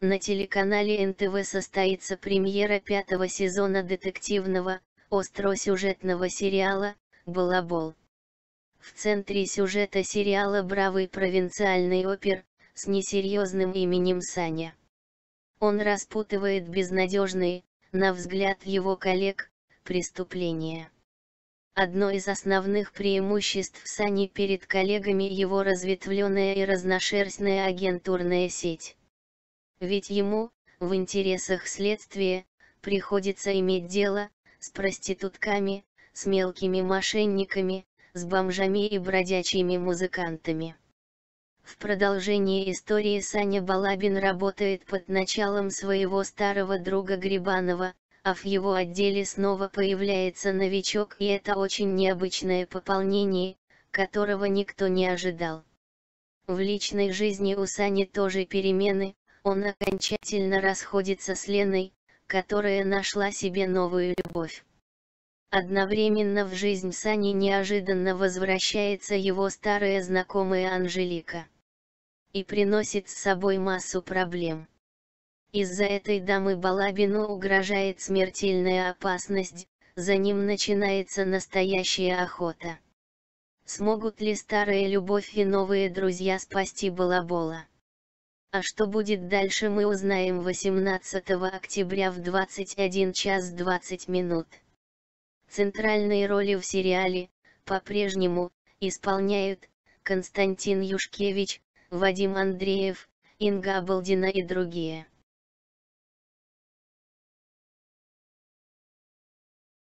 на телеканале НТВ состоится премьера пятого сезона детективного, остросюжетного сериала «Балабол». В центре сюжета сериала бравый провинциальный опер, с несерьезным именем Саня. Он распутывает безнадежные, на взгляд его коллег, преступления. Одно из основных преимуществ Сани перед коллегами его разветвленная и разношерстная агентурная сеть. Ведь ему, в интересах следствия, приходится иметь дело, с проститутками, с мелкими мошенниками, с бомжами и бродячими музыкантами. В продолжении истории Саня Балабин работает под началом своего старого друга Грибанова, а в его отделе снова появляется новичок и это очень необычное пополнение, которого никто не ожидал. В личной жизни у Сани тоже перемены, он окончательно расходится с Леной, которая нашла себе новую любовь. Одновременно в жизнь Сани неожиданно возвращается его старая знакомая Анжелика и приносит с собой массу проблем. Из-за этой дамы Балабину угрожает смертельная опасность, за ним начинается настоящая охота. Смогут ли старая любовь и новые друзья спасти Балабола? А что будет дальше мы узнаем 18 октября в 21 час 20 минут. Центральные роли в сериале, по-прежнему, исполняют, Константин Юшкевич, Вадим Андреев, Инга Балдина и другие.